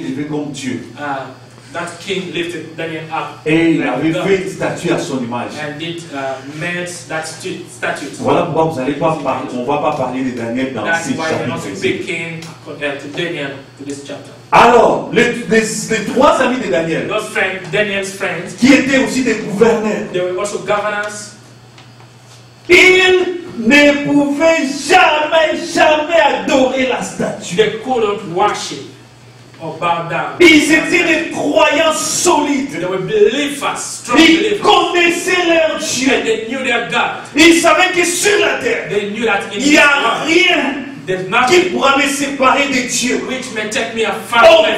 élevé comme Dieu. Uh, that king lifted Daniel up Et il avait fait une statue à son image. and did uh, made that statue. Voilà pourquoi vous allez pas parler, on va pas parler de Daniel dans ici. speaking uh. Alors, les, les- les trois amis de Daniel, Those friends, Daniel's friends, qui étaient aussi des gouverneurs, they were also governors. ils ne pouvaient jamais, jamais adorer la statue. They couldn't worship. Ils étaient des croyants solides. Ils connaissaient leur Dieu. Ils savaient que sur la terre, They knew that in il n'y a rien qui pourra me séparer de Dieu.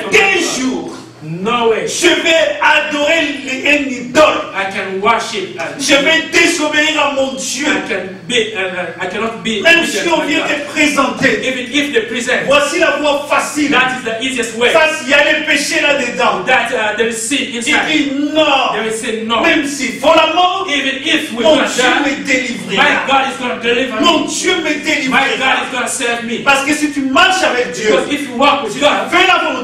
Aucun jour, No way. je vais adorer un idole. I can worship Je vais désobéir à mon Dieu. I can be uh, I cannot be Même si to on my vient te présenter. Even if they present, Voici la voie facile. that is the easiest way. Parce qu'il y a les péchés là-dedans. That uh, there is sin Il inside. dit non. There is sin no. Même s'il faut la mort, Even if we mon Dieu die, me my délivrera. God is gonna deliver me. Mon Dieu me My God délivrera. is gonna save me. Parce que si tu marches avec Dieu, Because if you walk with God, fais la volonté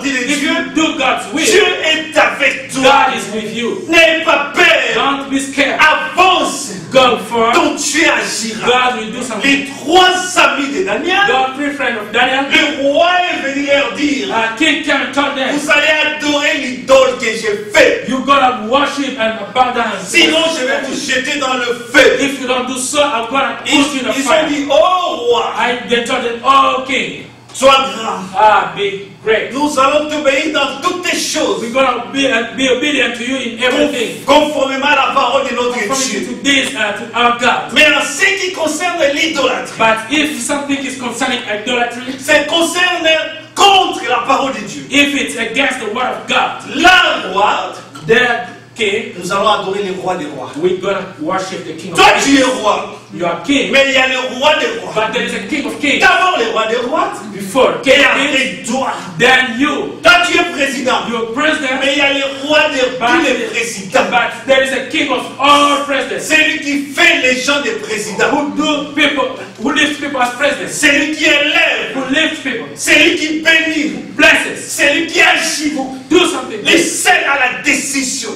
God's will, Dieu est avec toi. God is with you. N'aie pas peur. Don't be scared. Avance. Go for Ton Dieu agira. God will do something. Les trois amis de Daniel, God, three friends of Daniel, le roi est venu leur dire, uh, King told them, vous allez adorer l'idole que j'ai fait. you gotta worship and down. Sinon, je vais vous jeter dans le feu. If you don't do so, I'm gonna put you in the ils ont fire. dit, oh roi, I they told them, oh King, sois grand. ah, be great. Nous allons t'obéir dans toutes tes choses, We're gonna be, uh, be obedient to you in everything. conformément à la parole de notre Dieu. to this, uh, to our God. Mais en ce qui concerne l'idolâtrie, But if something is concerning idolatry, ça concerne contre la parole de Dieu. if it's against the word of God, Là, roi, then King, nous allons adorer le roi des rois. we're gonna worship the King of Toi, tu es roi, You are King, mais il y a le roi des rois. but there is a King of Kings. D'abord, le roi des rois, Before King et après toi? then you. Toi, tu es président, You're president, mais il y a le roi de tous les présidents. but there is a King of all presidents. C'est lui qui fait les gens des présidents. Who do people, who lifts people as presidents, C'est lui qui élève. who lifts people, C'est lui qui bénit. blesses, C'est lui qui agit. do something. Lui seul a la décision.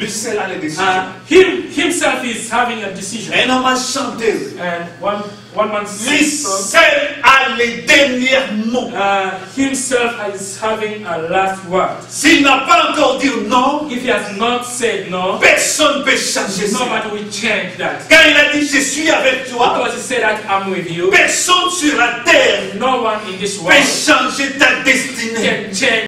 Lui seul a la décision. Uh, him himself is having a decision, Un homme a chanté. and one one man Lui sings. seul a les derniers mots. Uh, himself is having a last word. S'il n'a pas encore dit non, If he has not said no, personne ne peut changer ça. nobody will change that. Quand il a dit je suis avec toi, Because he said that I'm with you, personne sur la terre no one in this peut world changer ta destinée. can change